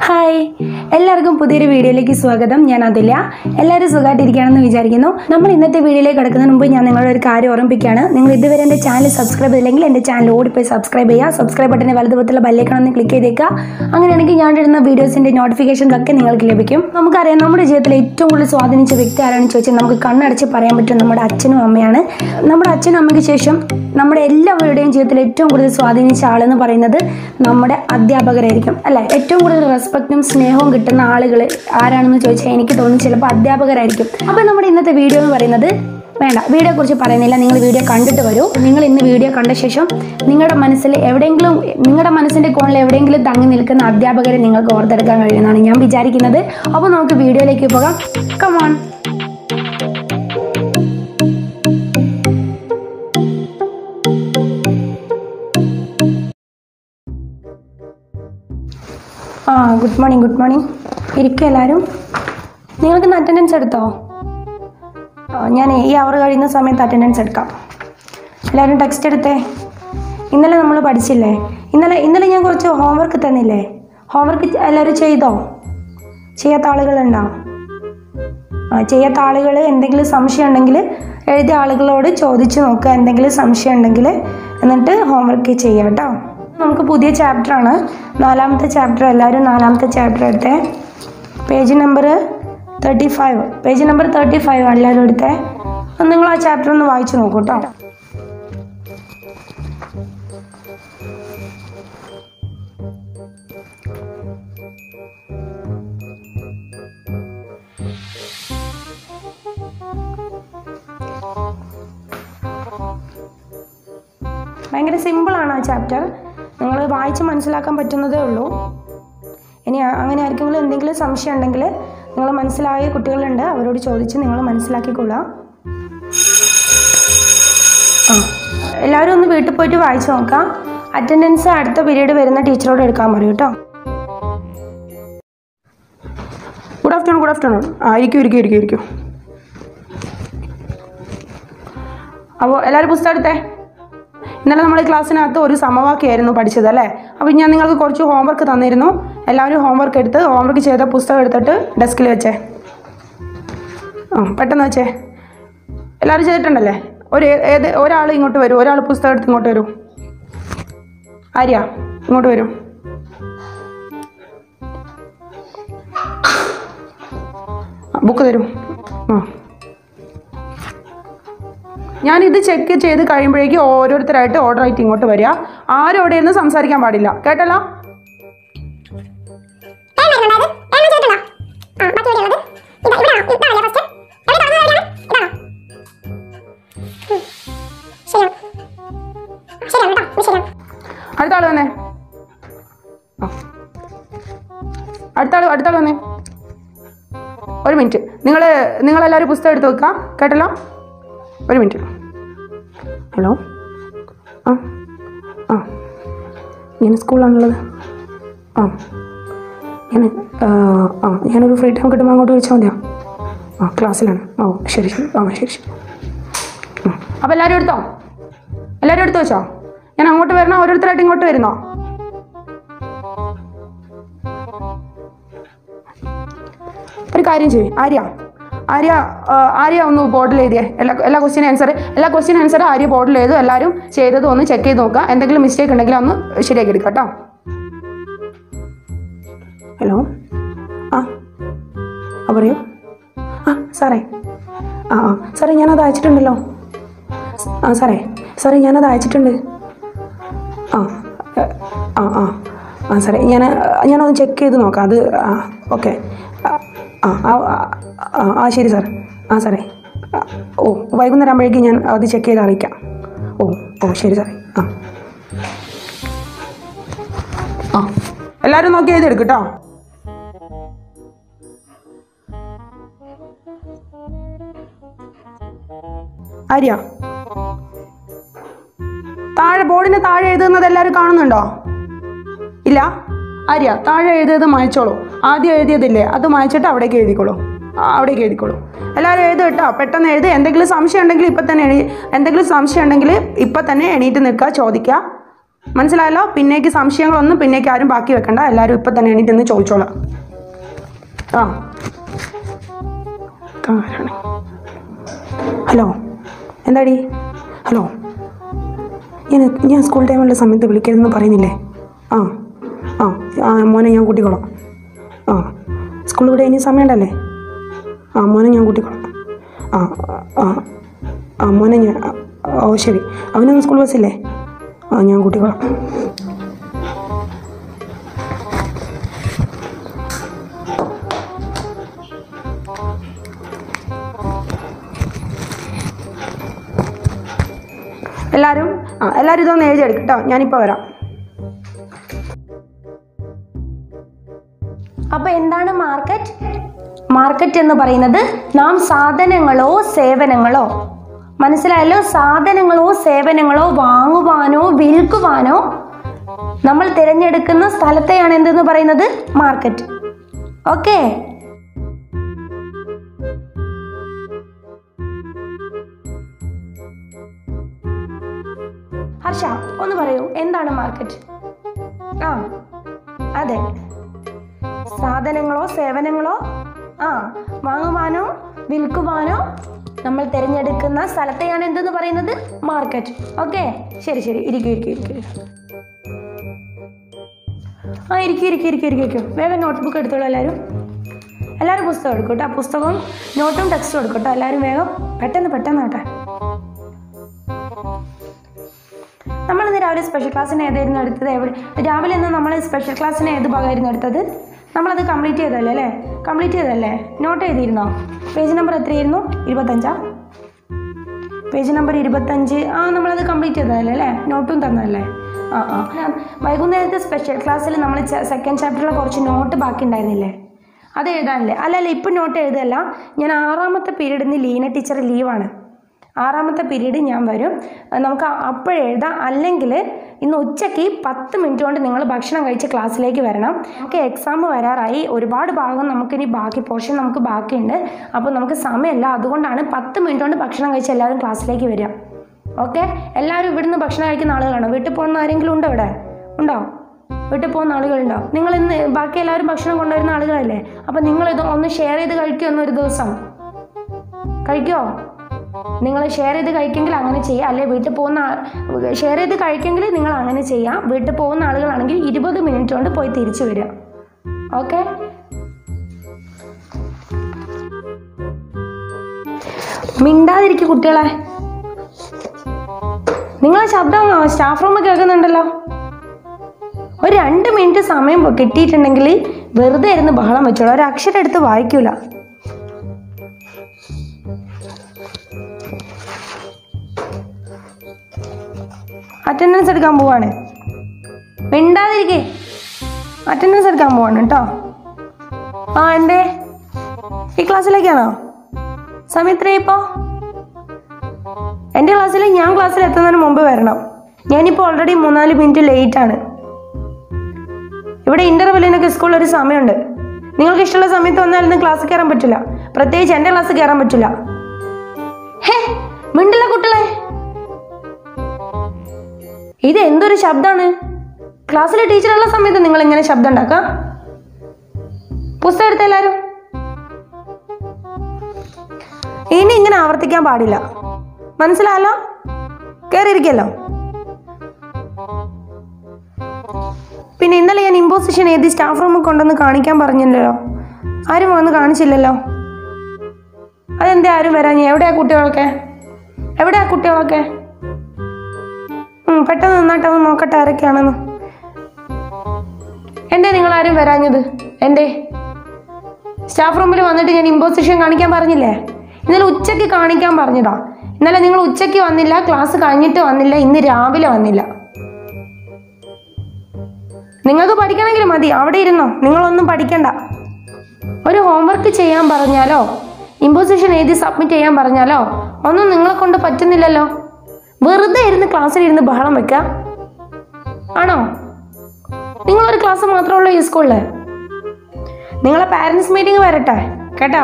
Hi എല്ലാവർക്കും പുതിയൊരു വീഡിയോയിലേക്ക് സ്വാഗതം. ഞാൻ അതില്ല എല്ലാവരും സുഖമായിട്ടിരിക്കുകയാണെന്ന് വിചാരിക്കുന്നു. നമ്മൾ ഇന്നത്തെ വീഡിയോയിലേക്ക് കിടക്കുന്നതിന് മുമ്പ് ഞാൻ നിങ്ങളൊരു കാര്യം ഓർമ്മിപ്പിക്കുകയാണ്. നിങ്ങൾ ഇതുവരെ എന്റെ ചാനൽ സബ്സ്ക്രൈബ് ചെയ്തില്ലെങ്കിൽ എന്റെ ചാനൽ ഓടിപ്പോയി സബ്സ്ക്രൈബ് ചെയ്യുക. സബ്സ്ക്രൈബ് ബട്ടന്റെ വലതുപത്തുള്ള ബല്ലേക്കാണെന്ന് ക്ലിക്ക് ചെയ്തേക്കുക. അങ്ങനെയാണെങ്കിൽ ഞാൻ ഇടുന്ന വീഡിയോസിന്റെ നോട്ടിഫിക്കേഷനിലൊക്കെ നിങ്ങൾക്ക് ലഭിക്കും. നമുക്കറിയാം നമ്മുടെ ജീവിതത്തിൽ ഏറ്റവും കൂടുതൽ സ്വാധീനിച്ച വ്യക്തി ആരാണെന്ന് ചോദിച്ചാൽ നമുക്ക് കണ്ണടച്ച് പറയാൻ പറ്റും നമ്മുടെ അച്ഛനും അമ്മയാണ്. നമ്മുടെ അച്ഛനും അമ്മയ്ക്ക് ശേഷം നമ്മുടെ എല്ലാവരുടെയും ജീവിതത്തിൽ ഏറ്റവും കൂടുതൽ സ്വാധീനിച്ച ആളെന്ന് പറയുന്നത് നമ്മുടെ അധ്യാപകരായിരിക്കും. അല്ലേ? ഏറ്റവും കൂടുതൽ റെസ്പെക്റ്റും സ്നേഹവും കിട്ടുന്ന ആളുകൾ ആരാണെന്ന് ചോദിച്ചാൽ എനിക്ക് തോന്നുന്നു ചിലപ്പോൾ അധ്യാപകരായിരിക്കും. അപ്പോൾ നമ്മുടെ ഇന്നത്തെ വീഡിയോ എന്ന് പറയുന്നത് വേണ്ട വീഡിയോ കുറിച്ച് പറയുന്നില്ല. നിങ്ങൾ വീഡിയോ കണ്ടിട്ട് വരൂ. നിങ്ങൾ ഇന്ന് വീഡിയോ കണ്ട ശേഷം നിങ്ങളുടെ മനസ്സിൽ എവിടെയെങ്കിലും നിങ്ങളുടെ മനസ്സിന്റെ കോണിൽ എവിടെയെങ്കിലും തങ്ങി നിൽക്കുന്ന അധ്യാപകരെ നിങ്ങൾക്ക് ഓർത്തെടുക്കാൻ കഴിയുമെന്നാണ് ഞാൻ വിചാരിക്കുന്നത്. അപ്പോൾ നമുക്ക് വീഡിയോയിലേക്ക് പോകാം. കമോൺ ആ ഗുഡ് മോർണിംഗ് ഗുഡ് മോർണിംഗ് ഇരിക്കുക എല്ലാവരും നിങ്ങൾക്ക് ഇന്ന് അറ്റൻഡൻസ് എടുത്തോ? ഞാൻ ഈ അവർ കഴിയുന്ന സമയത്ത് അറ്റൻഡൻസ് എടുക്കാം. എല്ലാവരും ടെക്സ്റ്റ് എടുത്തേ. ഇന്നലെ നമ്മൾ പഠിച്ചില്ലേ? ഇന്നലെ ഇന്നലെ ഞാൻ കുറച്ച് ഹോംവർക്ക് തന്നില്ലേ? ഹോംവർക്ക് എല്ലാവരും ചെയ്തോ? ചെയ്യാത്ത ആളുകളുണ്ടോ? ആ ചെയ്യാത്ത ആളുകൾ എന്തെങ്കിലും സംശയം ഉണ്ടെങ്കിൽ എഴുതിയ ആളുകളോട് ചോദിച്ച് നോക്കുക. എന്തെങ്കിലും സംശയം ഉണ്ടെങ്കിൽ എന്നിട്ട് ഹോംവർക്ക് ചെയ്യാം കേട്ടോ. നമുക്ക് പുതിയ ചാപ്റ്റർ ആണ്. നാലാമത്തെ ചാപ്റ്റർ എല്ലാവരും നാലാമത്തെ ചാപ്റ്റർ എടുത്തേ. Page number thirty five page number thirty five എല്ലാവരും എടുത്തേ. നിങ്ങൾ ആ ചാപ്റ്റർ ഒന്ന് വായിച്ചു നോക്കൂ കേട്ടോ ഭയങ്കര സിമ്പിളാണ് ആ ചാപ്റ്റർ നിങ്ങൾ വായിച്ച് മനസ്സിലാക്കാൻ പറ്റുന്നതേ ഉള്ളൂ. ഇനി അങ്ങനെ ആർക്കെങ്കിലും എന്തെങ്കിലും സംശയം ഉണ്ടെങ്കിൽ നിങ്ങൾ മനസ്സിലായ കുട്ടികളുണ്ട് അവരോട് ചോദിച്ച് നിങ്ങൾ മനസ്സിലാക്കിക്കൊള്ളാം. എല്ലാവരും ഒന്ന് വീട്ടിൽ പോയിട്ട് വായിച്ച് നോക്കാം. അറ്റൻഡൻസ് അടുത്ത പീരീഡ് വരുന്ന ടീച്ചറോട് എടുക്കാൻ പറയൂ കേട്ടോ ഗുഡ് ആഫ്റ്റർനൂൺ ഗുഡ് ആഫ്റ്റർനൂൺ ആയിരിക്കും ഇരിക്കും ഇരിക്കും ഇരിക്കും അപ്പോൾ എല്ലാവരും പുസ്തകം എടുത്തേ? ഇന്നലെ നമ്മൾ ക്ലാസ്സിനകത്ത് ഒരു സമവാക്യമായിരുന്നു പഠിച്ചത് അല്ലേ? അപ്പോൾ ഞാൻ നിങ്ങൾക്ക് കുറച്ച് ഹോംവർക്ക് തന്നിരുന്നു. എല്ലാവരും ഹോംവർക്ക് എടുത്ത് ഹോംവർക്ക് ചെയ്ത പുസ്തകം എടുത്തിട്ട് ഡെസ്കിൽ വെച്ചേ. ആ പെട്ടെന്ന് വെച്ചേ. എല്ലാവരും ചെയ്തിട്ടുണ്ടല്ലേ? ഒരു ഏത് ഒരാൾ ഇങ്ങോട്ട് വരും. ഒരാൾ പുസ്തകം എടുത്ത് ഇങ്ങോട്ട് വരും. ആര്യ? ഇങ്ങോട്ട് വരും. ബുക്ക് തരും. ആ. ഞാൻ ഇത് ചെക്ക് ചെയ്ത് കഴിയുമ്പോഴേക്കും ഓരോരുത്തരായിട്ട് ഓർഡർ ആയിട്ട് ഇങ്ങോട്ട് വരിക. ആരും അവിടെ ഇരുന്ന് സംസാരിക്കാൻ പാടില്ല. കേട്ടല്ലോ? അടുത്ത ആൾ വന്നേ. അടുത്ത ആൾ അടുത്ത ആൾ വന്നേ. ഒരു മിനിറ്റ് നിങ്ങൾ നിങ്ങളെല്ലാവരും പുസ്തകം എടുത്ത് വെക്കുക. കേട്ടല്ലോ? ഒരു മിനിറ്റ് ഹലോ? ആ ആ. ഞാൻ സ്കൂളിലാണുള്ളത് ആ. ഞാൻ ആ, ഞാനൊരു ഫ്രീ ടൈം കിട്ടുമ്പോൾ അങ്ങോട്ട് വിളിച്ചാൽ മതിയോ? ആ ക്ലാസ്സിലാണ്. ഓ ശരി ശരി. ആ ശരി ശരി. അപ്പോൾ എല്ലാവരും എടുത്തോ? എല്ലാവരും എടുത്തു വെച്ചോ? ഞാൻ അങ്ങോട്ട് വരണോ? ഓരോരുത്തരായിട്ട് ഇങ്ങോട്ട് വരുന്നോ? ഒരു കാര്യം ചെയ്യും. ആര്യ? ആര്യ ആര്യ ഒന്ന് ബോർഡിൽ എഴുതിയേ. എല്ലാ എല്ലാ ക്വസ്റ്റ്യൻ ആൻസർ എല്ലാ ക്വസ്റ്റ്യൻ ആൻസർ ആര്യ ബോർഡിൽ എഴുതും. എല്ലാവരും ചെയ്തതും ഒന്ന് ചെക്ക് ചെയ്ത് നോക്കുക. എന്തെങ്കിലും മിസ്റ്റേക്ക് ഉണ്ടെങ്കിൽ ഒന്ന് ശരിയാക്കി എടുക്കാം കേട്ടോ. ഹലോ ആ. ആ പറയൂ. ആ സാറേ. ആ ആ. സാറേ ഞാനത് അയച്ചിട്ടുണ്ടല്ലോ. ആ സാറേ. സാറേ ഞാനത് അയച്ചിട്ടുണ്ട്. ആ ആ ആ. ആ സാറേ ഞാൻ ഞാനൊന്ന് ചെക്ക് ചെയ്ത് നോക്കാം. അത് ആ ഓക്കെ ആ ആ ശരി സാർ ആ സാറേ. ഓ വൈകുന്നേരം ആകുമ്പോഴേക്കും ഞാൻ അത് ചെക്ക് ചെയ്ത് അറിയിക്കാം. ഓ ഓ ശരി സാറേ. ആ. ആ. എല്ലാവരും നോക്കി എഴുതിയെടുക്കും കേട്ടോ ആര്യ? താഴെ ബോർഡിന് താഴെ എഴുതുന്നത് എല്ലാവരും കാണുന്നുണ്ടോ? ഇല്ല? ആര്യ താഴെ എഴുതിയത് മായച്ചോളൂ. ആദ്യം എഴുതിയതില്ലേ? അത് മായച്ചിട്ട് അവിടേക്ക് എഴുതിക്കോളൂ. അവിടേക്ക് എഴുതിക്കോളൂ. എല്ലാവരും എഴുതും കേട്ടോ. പെട്ടെന്ന് എഴുതി. എന്തെങ്കിലും സംശയം ഉണ്ടെങ്കിൽ ഇപ്പം തന്നെ എഴുതി എന്തെങ്കിലും സംശയം ഉണ്ടെങ്കിൽ ഇപ്പം തന്നെ എണീറ്റ് നിൽക്കുക ചോദിക്കുക. മനസ്സിലായല്ലോ? പിന്നേക്ക് സംശയങ്ങളൊന്നും പിന്നേക്ക് ആരും ബാക്കി വെക്കണ്ട. എല്ലാവരും ഇപ്പം തന്നെ എണീറ്റ് നിന്ന് ചോദിച്ചോളാം. ആ. ഹലോ. എന്താടി? ഹലോ. ഞാൻ ഞാൻ സ്കൂൾ ടൈമുള്ള സമയത്ത് വിളിക്കരുതെന്ന് പറയുന്നില്ലേ? ആ. ആ മോനെ ഞാൻ കൂട്ടിക്കോളാം. ആ സ്കൂൾ ഇവിടെ ഇനി സമയമുണ്ടല്ലേ? ആ മോനെ ഞാൻ കൂട്ടിക്കോളാം. ആ ആ ആ മോനെ ഞാൻ ഓ ശരി. അവനൊന്നും സ്കൂൾ ബസ്സില്ലേ? ആ ഞാൻ കൂട്ടിക്കോളാം. എല്ലാവരും ആ എല്ലാവരും ഇതൊന്ന് എഴുതിയെടുക്കും കേട്ടോ. ഞാനിപ്പോൾ വരാം. അപ്പൊ എന്താണ് മാർക്കറ്റ്? മാർക്കറ്റ് എന്ന് പറയുന്നത് നാം സാധനങ്ങളോ സേവനങ്ങളോ മനസ്സിലായല്ലോ? സാധനങ്ങളോ സേവനങ്ങളോ വാങ്ങുവാനോ വിൽക്കുവാനോ നമ്മൾ തിരഞ്ഞെടുക്കുന്ന സ്ഥലത്തെയാണ് എന്തെന്ന് പറയുന്നത്? മാർക്കറ്റ്. ഓക്കെ? ഹർഷ ഒന്ന് പറയൂ. എന്താണ് മാർക്കറ്റ്? ആ അതെ. സാധനങ്ങളോ സേവനങ്ങളോ ആ വാങ്ങുവാനോ വിൽക്കുവാനോ നമ്മൾ തിരഞ്ഞെടുക്കുന്ന സ്ഥലത്തെയാണ് എന്തെന്ന് പറയുന്നത്? മാർക്കറ്റ് ഓക്കെ ശരി ശരി. ഇരിക്കും ഇരിക്കും ഇരിക്കും. ആ ഇരിക്കും ഇരിക്കും ഇരിക്കും ഇരിക്കും വേഗം നോട്ട്ബുക്ക് എടുത്തോളൂ എല്ലാവരും. എല്ലാവരും പുസ്തകം എടുക്കും കേട്ടോ. പുസ്തകവും നോട്ടും ടെക്സ്റ്റും എടുക്കും കേട്ടോ. എല്ലാവരും വേഗം പെട്ടെന്ന് പെട്ടെന്ന് കേട്ടെ നമ്മൾ ഇന്ന് രാവിലെ സ്പെഷ്യൽ ക്ലാസ്സിന് ഏതായിരുന്നു എടുത്തത്? എവിടെ? രാവിലെ ഇന്ന് നമ്മൾ സ്പെഷ്യൽ ക്ലാസ്സിന് ഏത് ഭാഗമായിരുന്നു എടുത്തത്? നമ്മളത് കംപ്ലീറ്റ് ചെയ്തല്ലേ അല്ലേ? കംപ്ലീറ്റ് ചെയ്തല്ലേ നോട്ട് ചെയ്തിരുന്നോ പേജ് നമ്പർ എത്രയായിരുന്നു? ഇരുപത്തഞ്ചാ? പേജ് നമ്പർ ഇരുപത്തഞ്ച്. ആ നമ്മളത് കംപ്ലീറ്റ് ചെയ്തതല്ലേ അല്ലേ? നോട്ടും തന്നല്ലേ ആ ആ. വൈകുന്നേരത്തെ സ്പെഷ്യൽ ക്ലാസ്സിൽ നമ്മൾ സെക്കൻഡ് ചാപ്റ്ററിലെ കുറച്ച് നോട്ട് ബാക്കി ഉണ്ടായിരുന്നില്ലേ അത് എഴുതാനല്ലേ? അല്ല അല്ല ഇപ്പം നോട്ട് എഴുതല്ല. ഞാൻ ആറാമത്തെ പീരീഡിൽ നിന്ന് ലീന ടീച്ചർ ലീവാണ് ആറാമത്തെ പീരീഡ് ഞാൻ വരും. നമുക്ക് അപ്പോഴെഴുതാം അല്ലെങ്കിൽ ഇന്ന് ഉച്ചയ്ക്ക് പത്ത് മിനിറ്റ് കൊണ്ട് നിങ്ങൾ ഭക്ഷണം കഴിച്ച് ക്ലാസ്സിലേക്ക് വരണം. നമുക്ക് എക്സാം വരാറായി. ഒരുപാട് ഭാഗം നമുക്കിനി ബാക്കി പോർഷൻ നമുക്ക് ബാക്കിയുണ്ട്. അപ്പോൾ നമുക്ക് സമയമില്ല. അതുകൊണ്ടാണ് പത്ത് മിനിറ്റ് കൊണ്ട് ഭക്ഷണം കഴിച്ച് എല്ലാവരും ക്ലാസ്സിലേക്ക് വരിക. ഓക്കെ എല്ലാവരും ഇവിടുന്ന് ഭക്ഷണം കഴിക്കുന്ന ആളുകളാണോ? വീട്ടിൽ പോകുന്ന ആരെങ്കിലും ഉണ്ടോ ഇവിടെ ഉണ്ടോ? വീട്ടിൽ പോകുന്ന ആളുകളുണ്ടോ? നിങ്ങൾ ഇന്ന് ബാക്കി എല്ലാവരും ഭക്ഷണം കൊണ്ടുവരുന്ന ആളുകളല്ലേ? അപ്പം നിങ്ങളിത് ഒന്ന് ഷെയർ ചെയ്ത് കഴിക്കുമെന്നൊരു ദിവസം. കഴിക്കുമോ നിങ്ങൾ ഷെയർ ചെയ്ത് കഴിക്കെങ്കിൽ അങ്ങനെ ചെയ്യുക അല്ലെ വീട്ടിൽ പോകുന്ന ഷെയർ ചെയ്ത് കഴിക്കെങ്കിൽ നിങ്ങൾ അങ്ങനെ ചെയ്യാം. വീട്ടിൽ പോകുന്ന ആളുകളാണെങ്കിൽ ഇരുപത് മിനിറ്റ് കൊണ്ട് പോയി തിരിച്ചു വരിക ഓക്കെ മിണ്ടാതിരിക്കും കുട്ടികളെ. നിങ്ങളെ ശബ്ദം സ്റ്റാഫ് റൂമിൽ കേൾക്കുന്നുണ്ടല്ലോ. ഒരു രണ്ട് മിനിറ്റ് സമയം കിട്ടിയിട്ടുണ്ടെങ്കിൽ വെറുതെ ഇരുന്ന് ബഹളം വെച്ചോളൂ. ഒരു അക്ഷരം എടുത്ത് വായിക്കൂല. അറ്റൻഡൻസ് എടുക്കാൻ പോവാണ്. മിണ്ടാതിരിക്കേ. അറ്റൻഡൻസ് എടുക്കാൻ പോവാണ് കേട്ടോ. ആ എന്തേ? ഈ ക്ലാസ്സിലേക്കാണോ? സമയത്ര ഇപ്പോൾ എന്റെ ക്ലാസ്സിൽ ഞാൻ ക്ലാസ്സിൽ എത്തുന്നതിന് മുമ്പ് വരണം. ഞാനിപ്പോൾ ഓൾറെഡി മൂന്നാൽ മിനിറ്റ് ലേറ്റ് ആണ്. ഇവിടെ ഇന്റർവെല്ലിനൊക്കെ സ്കൂളിൽ ഒരു സമയമുണ്ട്. നിങ്ങൾക്ക് ഇഷ്ടമുള്ള സമയത്ത് വന്നാലൊന്നും ക്ലാസ് കയറാൻ പറ്റില്ല. പ്രത്യേകിച്ച് എന്റെ ക്ലാസ് കയറാൻ പറ്റില്ല. ഹേ മിണ്ടില്ല കുട്ടികളെ. ഇത് എന്തൊരു ശബ്ദമാണ് ക്ലാസ്സിലെ ടീച്ചറുള്ള സമയത്ത് നിങ്ങൾ എങ്ങനെ ശബ്ദം ഉണ്ടാക്കാം പുസ്തകം എടുത്ത എല്ലാവരും ഇനി ഇങ്ങനെ ആവർത്തിക്കാൻ പാടില്ല. മനസ്സിലായല്ലോ? കയറിയിരിക്കല്ലോ പിന്നെ ഇന്നലെ ഞാൻ ഇമ്പോസിഷൻ എഴുതി സ്റ്റാഫ് റൂമിൽ കൊണ്ടുവന്ന് കാണിക്കാൻ പറഞ്ഞില്ലല്ലോ. ആരും വന്ന് കാണിച്ചില്ലല്ലോ. അതെന്താ ആരും വരാഞ്ഞ? എവിടെയാ കുട്ടികളൊക്കെ? എവിടെയാ കുട്ടികളൊക്കെ? പെട്ടെന്ന് നന്നായിട്ട് ഒന്ന് നോക്കട്ടെ ആരൊക്കെയാണെന്ന്. എന്തേ നിങ്ങൾ ആരും വരാഞ്ഞത്? എന്തേ? സ്റ്റാഫ് റൂമിൽ വന്നിട്ട് ഞാൻ ഇമ്പോസിഷൻ കാണിക്കാൻ പറഞ്ഞില്ലേ? ഇന്നലെ ഉച്ചയ്ക്ക് കാണിക്കാൻ പറഞ്ഞതാ. ഇന്നലെ നിങ്ങൾ ഉച്ചയ്ക്ക് വന്നില്ല ക്ലാസ് കഴിഞ്ഞിട്ട് വന്നില്ല ഇന്ന് രാവിലെ വന്നില്ല. നിങ്ങൾക്ക് പഠിക്കണമെങ്കിൽ മതി അവിടെ ഇരുന്നോ. നിങ്ങളൊന്നും പഠിക്കണ്ട. ഒരു ഹോംവർക്ക് ചെയ്യാൻ പറഞ്ഞാലോ? ഇമ്പോസിഷൻ എഴുതി സബ്മിറ്റ് ചെയ്യാൻ പറഞ്ഞാലോ? ഒന്നും നിങ്ങളെ കൊണ്ട് പറ്റുന്നില്ലല്ലോ. വെറുതെ ഇരുന്ന് ക്ലാസ്സിൽ ഇരുന്ന് ബഹളം വെക്കുക ആണോ? നിങ്ങളൊരു ക്ലാസ് മാത്രമേ ഉള്ളൂ ഈ സ്കൂളിൽ നിങ്ങളെ പാരൻസ് മീറ്റിംഗ് വരട്ടെ കേട്ടോ?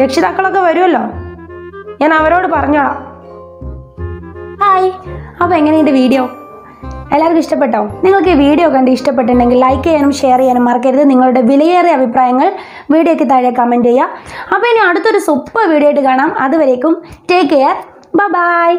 രക്ഷിതാക്കളൊക്കെ വരുമല്ലോ? ഞാൻ അവരോട് പറഞ്ഞോളാം. ഹായ് അപ്പോൾ എങ്ങനെ എങ്ങനെയുണ്ട് വീഡിയോ എല്ലാവർക്കും ഇഷ്ടപ്പെട്ടോ? നിങ്ങൾക്ക് ഈ വീഡിയോ കണ്ട് ഇഷ്ടപ്പെട്ടിട്ടുണ്ടെങ്കിൽ ലൈക്ക് ചെയ്യാനും ഷെയർ ചെയ്യാനും മറക്കരുത്. നിങ്ങളുടെ വിലയേറിയ അഭിപ്രായങ്ങൾ വീഡിയോയ്ക്ക് താഴെ കമന്റ് ചെയ്യുക. അപ്പോൾ ഇനി അടുത്തൊരു സൂപ്പർ വീഡിയോ ആയിട്ട് കാണാം. അതുവരേക്കും ടേക്ക് കെയർ ബൈ